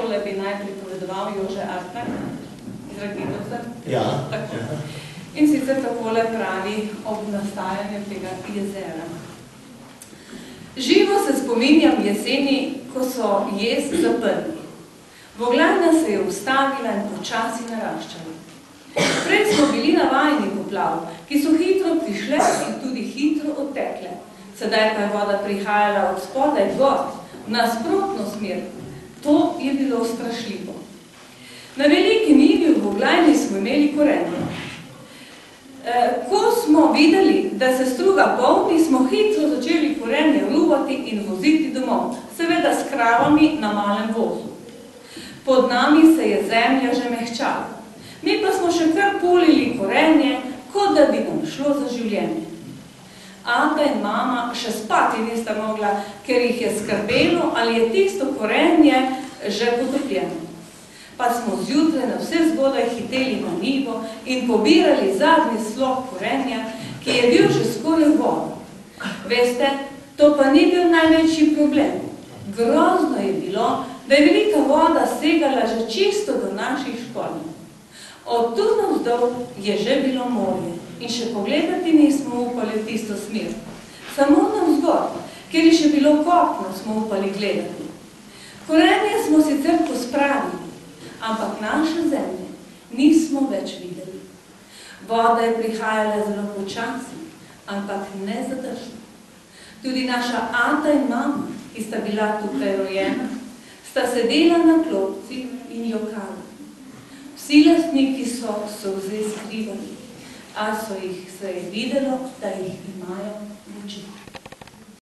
tole bi naj pripovedoval Jože Artak iz Raketovca. Ja. Tako. ja. In sicer takole pravi ob nastajanju tega jezera. Živo se spominjam jeseni, ko so jez zaprli. Voglajna se je ustavila in počasi naraščala. Prej smo bili navajeni poplav, ki so hitro prišle in tudi hitro odtekle. Sedaj pa je voda prihajala od spodaj gor, na sprotno smer. To je bilo strašljivo. Na veliki nivi v Voglajni smo imeli korenje. E, ko smo videli, da se struga polni, smo hitro začeli korenje ruvati in voziti domov, seveda s kravami na malem vozu. Pod nami se je zemlja že mehčala. Mi pa smo še kar polili korenje, kot da bi nam šlo za življenje. Ata in mama še spati nista mogla, ker jih je skrbelo, ali je tisto korenje že potopljeno. Pa smo zjutraj na vse zgodaj hiteli na nivo in pobirali zadnji slog korenja, ki je bil že skoraj vodo. Veste, to pa ni bil največji problem. Grozno je bilo, da je velika voda segala že čisto do naših školnih. Od tu navzdol je že bilo morje in še pogledati nismo upali v tisto smer. Samo navzgor, ker je še bilo kopno, smo upali gledati. Korenje smo sicer pospravili, ampak naše zemlje nismo več videli. Voda je prihajala zelo počasi, ampak ne zadržno. Tudi naša ata in mama, ki sta bila tukaj rojena, sta sedela na klopci in jokala. Vsi lastniki so solze skrivali, a so jih se je videlo, da jih imajo v očeh.